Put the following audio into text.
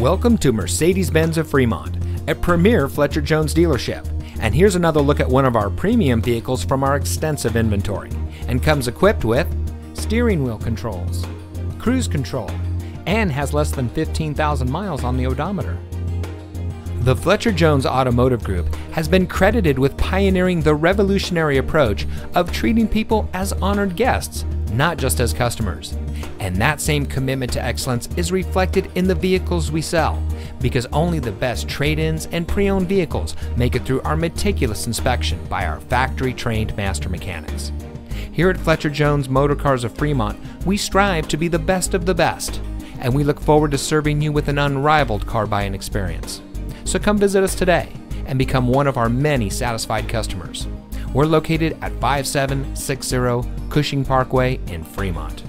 Welcome to Mercedes-Benz of Fremont, a premier Fletcher Jones dealership. And here's another look at one of our premium vehicles from our extensive inventory. And comes equipped with steering wheel controls, cruise control, and has less than 15,000 miles on the odometer. The Fletcher Jones Automotive Group has been credited with pioneering the revolutionary approach of treating people as honored guests, not just as customers. And that same commitment to excellence is reflected in the vehicles we sell, because only the best trade ins and pre owned vehicles make it through our meticulous inspection by our factory trained master mechanics. Here at Fletcher Jones Motor Cars of Fremont, we strive to be the best of the best, and we look forward to serving you with an unrivaled car buying experience. So come visit us today and become one of our many satisfied customers. We're located at 5760 Cushing Parkway in Fremont.